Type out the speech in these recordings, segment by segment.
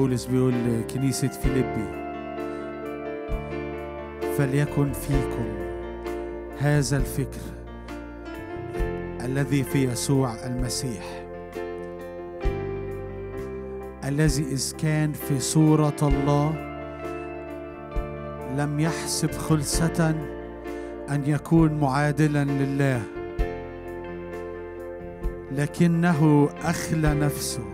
بولس بيقول لكنيسة فيليبي فليكن فيكم هذا الفكر الذي في يسوع المسيح. الذي إذ كان في صورة الله لم يحسب خلسة أن يكون معادلا لله لكنه أخلى نفسه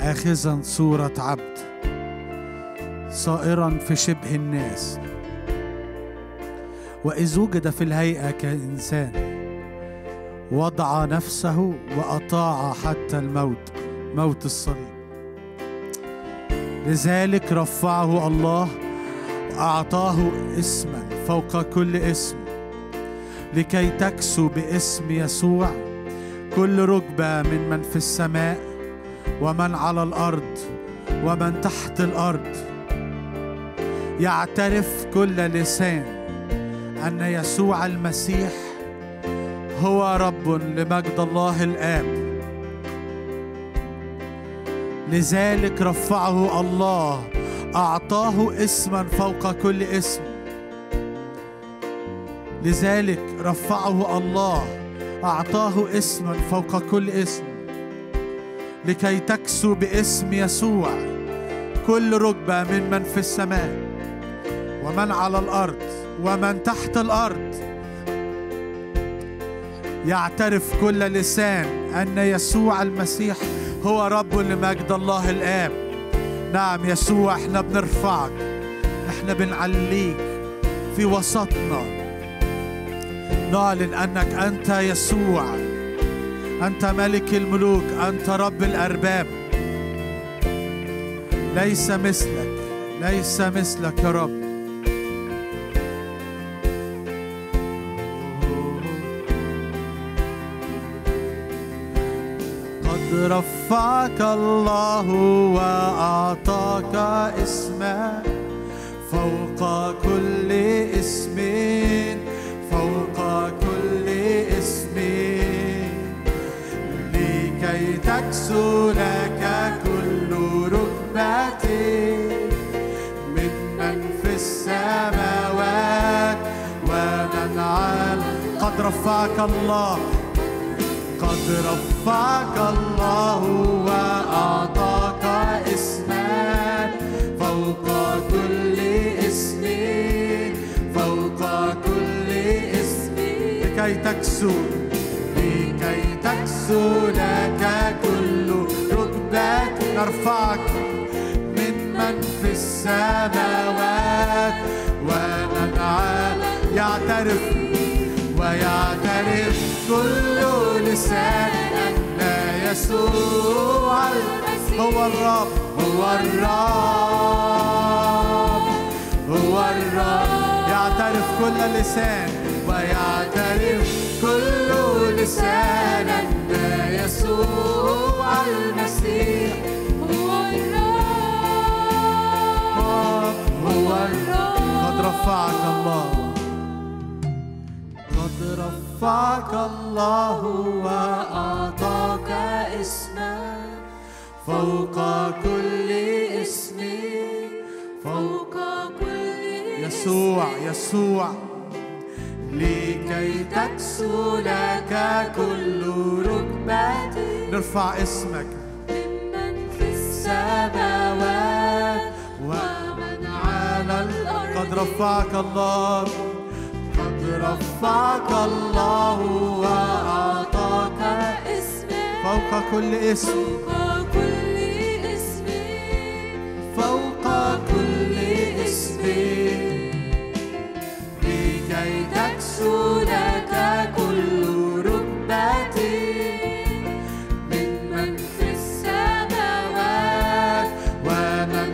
آخذا صورة عبد صائرا في شبه الناس. وإذ وجد في الهيئة كإنسان وضع نفسه وأطاع حتى الموت موت الصليب. لذلك رفعه الله وأعطاه اسما فوق كل اسم لكي تكسو باسم يسوع. كل ركبة من من في السماء ومن على الأرض ومن تحت الأرض يعترف كل لسان أن يسوع المسيح هو رب لمجد الله الآب. لذلك رفعه الله أعطاه اسما فوق كل اسم. لذلك رفعه الله أعطاه اسما فوق كل اسم. لكي تكسو باسم يسوع كل ركبة من من في السماء ومن على الأرض. ومن تحت الأرض يعترف كل لسان أن يسوع المسيح هو رب لمجد الله الآب. نعم يسوع إحنا بنرفعك. إحنا بنعليك في وسطنا. نعلن أنك أنت يسوع. أنت ملك الملوك. أنت رب الأرباب. ليس مثلك. ليس مثلك يا رب. رفعك الله وأعطاك اسما فوق كل اسم فوق كل اسم. لكي تكسو لك كل ركبة ممن في السماوات ومن على قد رفعك الله قد رفعك الله وأعطاك اسما فوق كل اسم فوق كل اسم لكي تكسو لكي تكسو لك كل ركبة نرفعك ممن في السماوات ومن على يعترف كل لسان أن يسوع هو الرب هو الرب هو الرب. يعترف كل لسان ويعترف كل لسان أن يسوع المسيح. هو الرب هو الرب. قد رفعك الله. رفعك الله وأعطاك اسما فوق كل اسم فوق كل يسوع يسوع. لكي تكسو لك كل ركبة. نرفع اسمك. ممن في السماوات ومن على الأرض. قد رفعك الله. رفعك الله وأعطاك اسمك فوق كل اسم. فوق كل اسم. فوق كل اسم. لكي تكسو لك كل ركبة. ممن في السماوات. ومن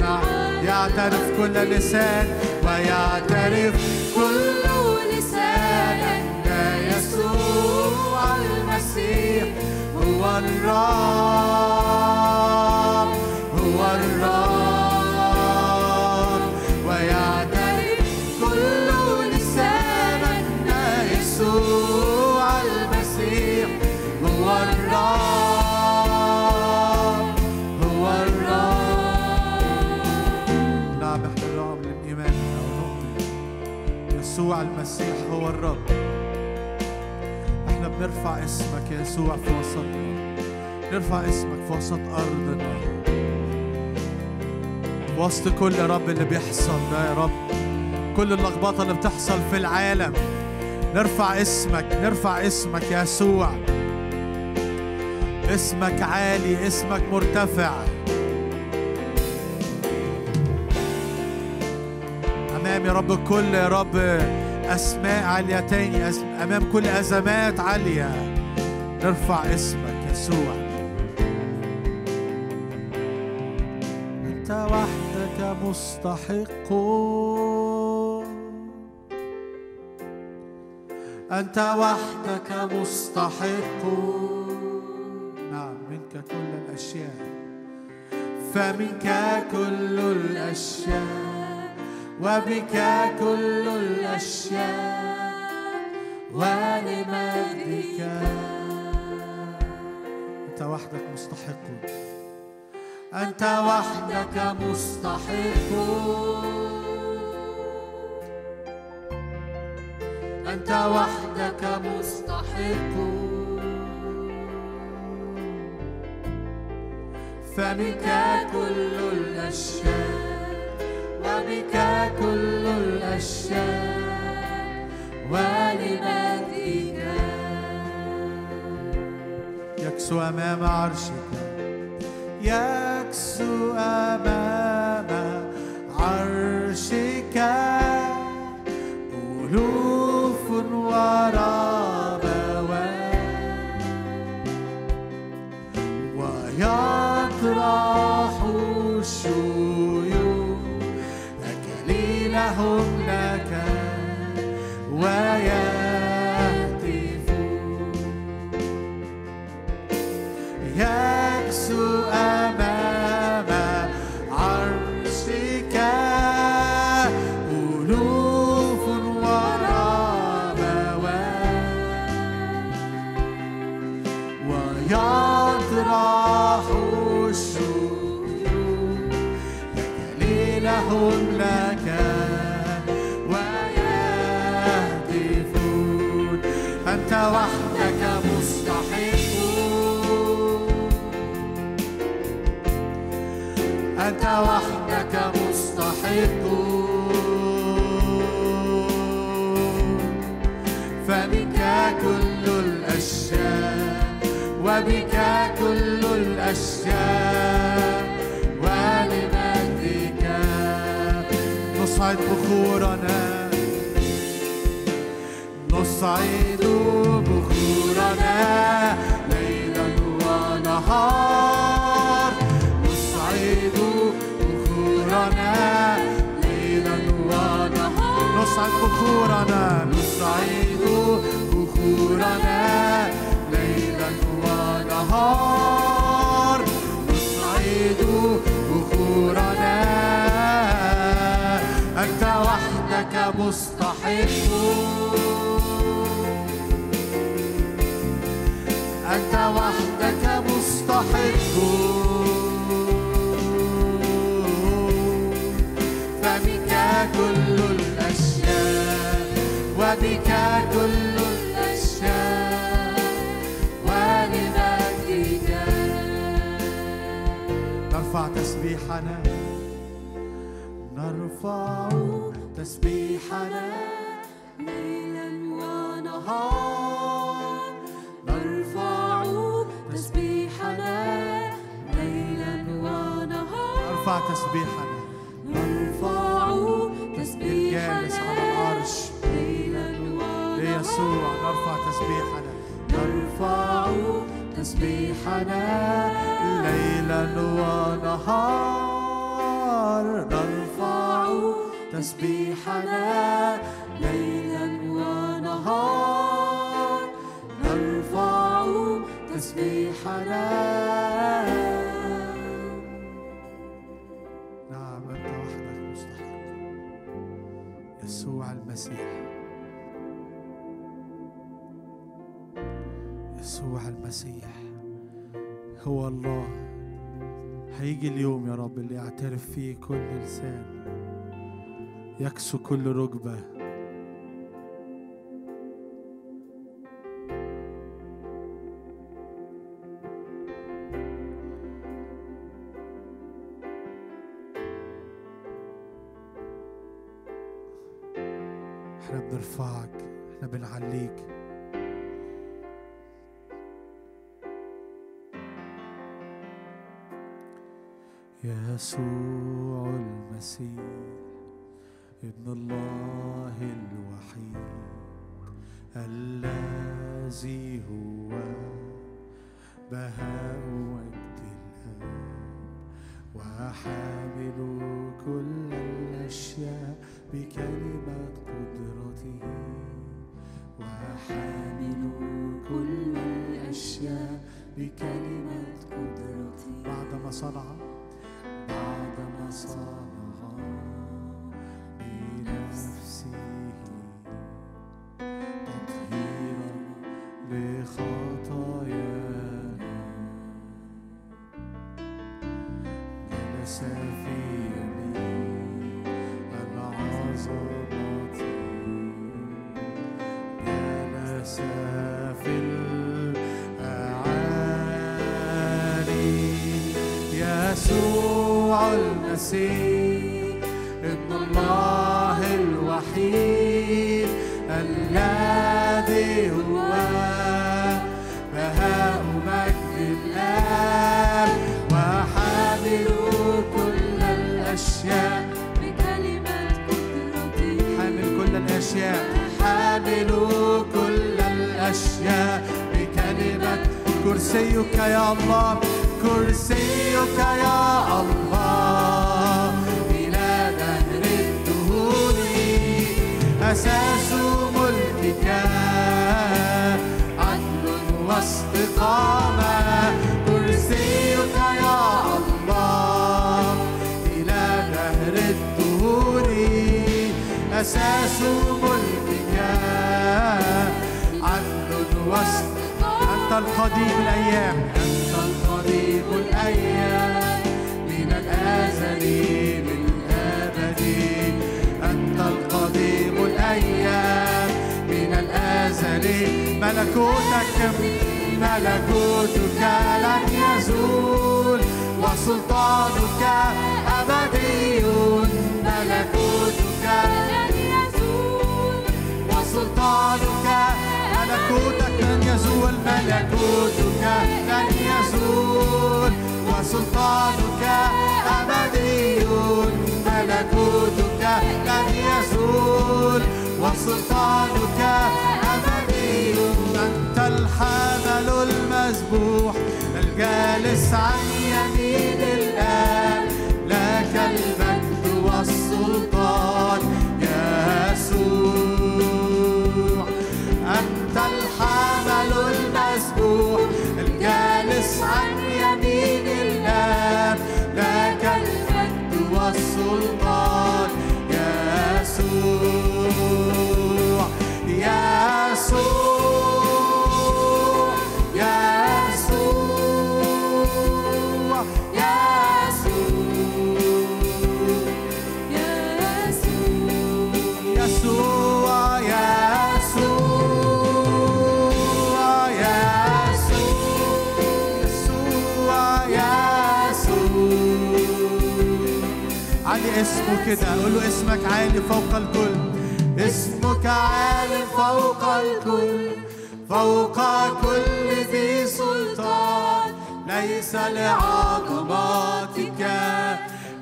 يعترف كل لسان. ويعترف المسيح هو الرب إحنا بنرفع اسمك يا يسوع في وسطنا. نرفع اسمك في وسط أرضنا في وسط كل يا رب اللي بيحصل ده يا رب. كل اللخبطة اللي بتحصل في العالم. نرفع اسمك نرفع اسمك يا يسوع. اسمك عالي اسمك مرتفع. أمام يا رب كل يا رب أسماء عاليتين أمام كل أزمات عالية. نرفع اسمك يسوع. مستحق. أنت وحدك مستحق. نعم منك كل الأشياء. فمنك كل الأشياء. وبك كل الأشياء. ولمجدك. أنت وحدك مستحق. أنت وحدك مستحق. أنت وحدك مستحق. فبك كل الأشياء وبك كل الأشياء. ولمجدك يكسو أمام عرشك. يكسو أمام عرشك. ألوف وربوات ويطرح الشيوخ. أكليلهم نصعد بخورنا نصعد بخورنا ليلا ونهار نصعد بخورنا ليلا ونهار نصعد بخورنا مستحق أنت وحدك مستحق. فبك كل الأشياء وبك كل الأشياء ولمجدك نرفع تسبيحنا. نرفع تسبيحنا ليلا ونهار نرفع تسبيحنا ليلا ونهار نرفع تسبيحنا. نرفع تسبيحنا على العرش ليلا ونهار ليسوع نرفع تسبيحنا. نرفع تسبيحنا ليلا ونهار تسبيحنا ليلا ونهار نرفع تسبيحنا. نعم أنت وحدك مستحق. يسوع المسيح. يسوع المسيح. هو الله. هيجي اليوم يا رب اللي يعترف فيه كل لسان يكسو كل ركبة. إحنا بنرفعك إحنا بنعليك. يسوع المسيح. ابن الله الوحيد الذي هو بهاء مجد الآب وحامل كل الأشياء بكلمة قدرته وحامل كل الأشياء بكلمة قدرته. بعدما صنع. بعدما صنع. المسيح ابن الله الوحيد الذي هو. بهاء مجد الآب وحامل كل الأشياء. بكلمة قدرته حامل كل الأشياء. حامل كل الأشياء. بكلمة كرسيك يا الله كرسيك يا الله. أساس ملكك. عدل واستقامة أنت القديم الأيام. أنت القديم الأيام. من الأزل للأبد أنت القديم الأيام. من الأزل. ملكوتك ملكوتك لن يزول. وسلطانك أبدي. ملكوتك وسلطانك ملكوتك لن يزول ملكوتك لن يزول. وسلطانك أبدي ملكوتك لن يزول. وسلطانك اسمه كده قول له اسمك عالي فوق الكل. اسمك عالي فوق الكل. فوق كل ذي سلطان. ليس لعظماتك.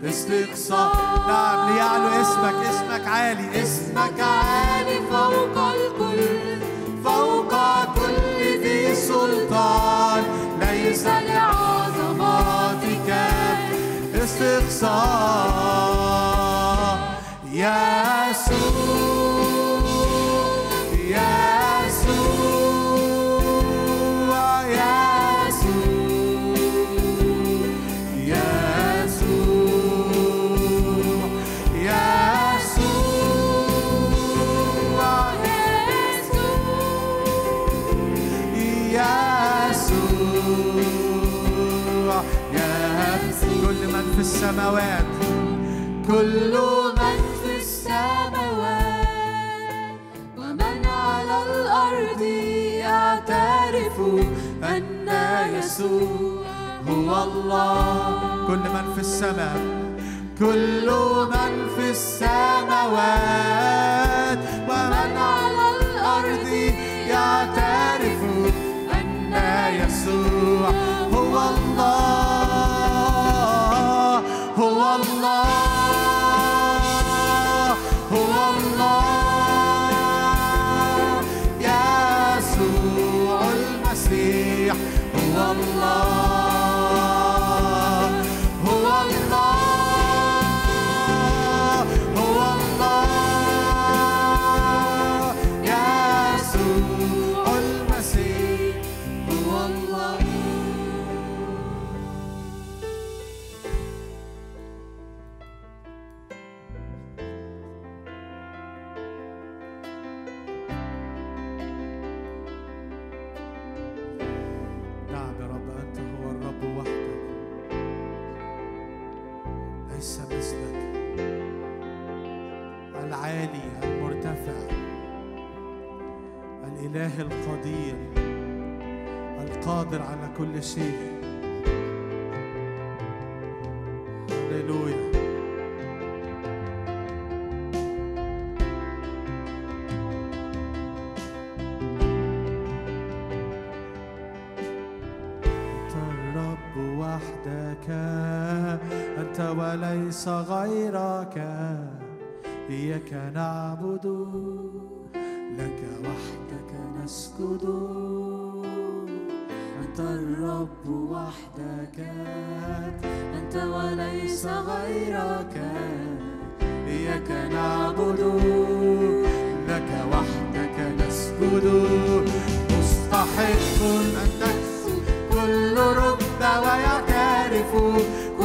استقصاء نعم ليعلو اسمك. اسمك عالي. اسمك عالي فوق الكل. فوق كل ذي سلطان. ليس لعظماتك. استقصاء يا يسوع الإله القدير القادر على كل شيء. هللويا. الرب وحدك أنت وليس غيرك. إياك نعبد.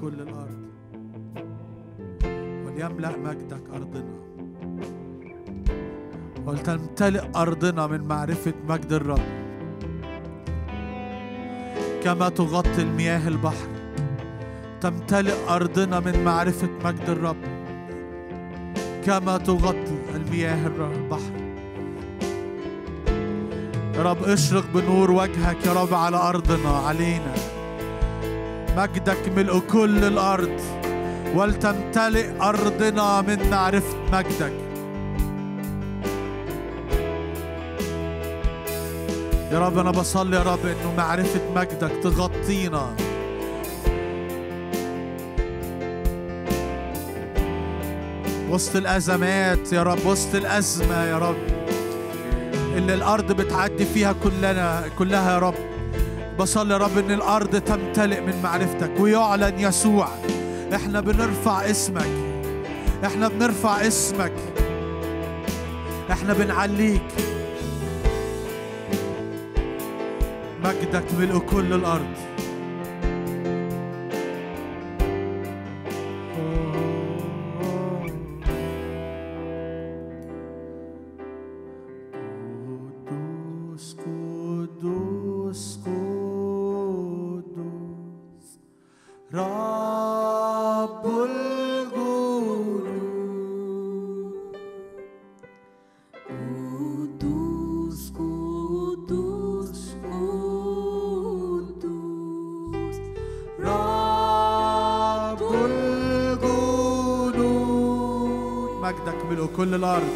كل الأرض. وليملأ مجدك أرضنا. ولتمتلئ أرضنا من معرفة مجد الرب. كما تغطي المياه البحر تمتلئ أرضنا من معرفة مجد الرب. كما تغطي المياه البحر. يا رب اشرق بنور وجهك يا رب على أرضنا علينا. مجدك ملء كل الأرض ولتمتلئ أرضنا من معرفة مجدك. يا رب أنا بصلي يا رب إنه معرفة مجدك تغطينا. وسط الأزمات يا رب وسط الأزمة يا رب اللي الأرض بتعدي فيها كلنا كلها يا رب. بصلي رب إن الأرض تمتلئ من معرفتك ويعلن يسوع. إحنا بنرفع اسمك. إحنا بنرفع اسمك. إحنا بنعليك. مجدك ملء كل الأرض. مجدك ملء كل الأرض.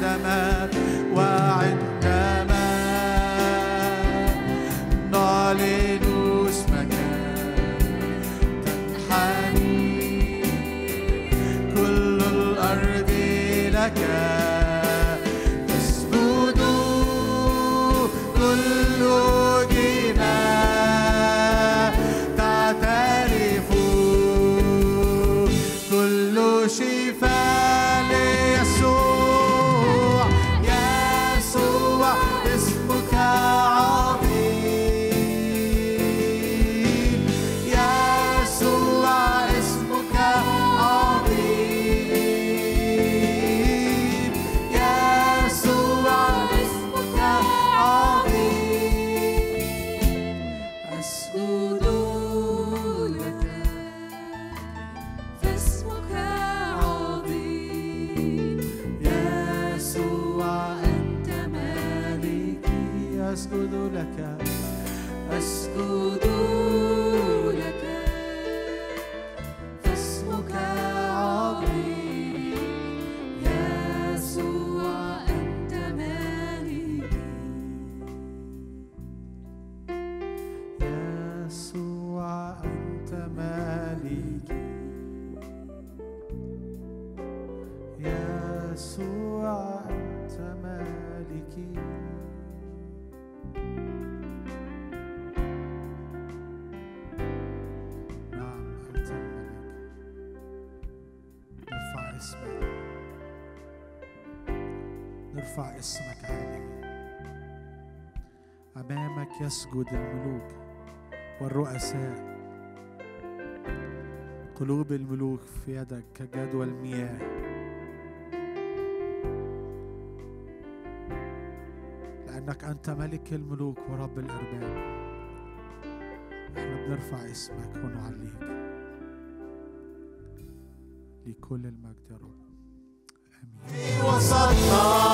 وعندما وعندما نعلن اسمك. تنحني كل الأرض لك. اسمك. نرفع اسمك عالي أمامك يسجد الملوك والرؤساء. قلوب الملوك في يدك كجدوى المياه لأنك أنت ملك الملوك ورب الأرباب. إحنا بنرفع اسمك ونعليك. لكل المجد يا رب. آمين.